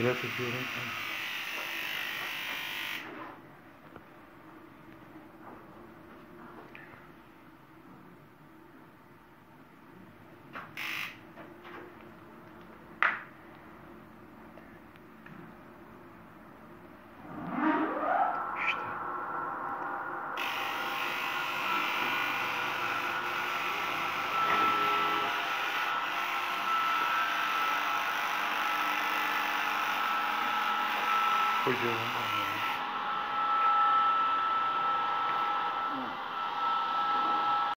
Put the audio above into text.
Silah Pues yo.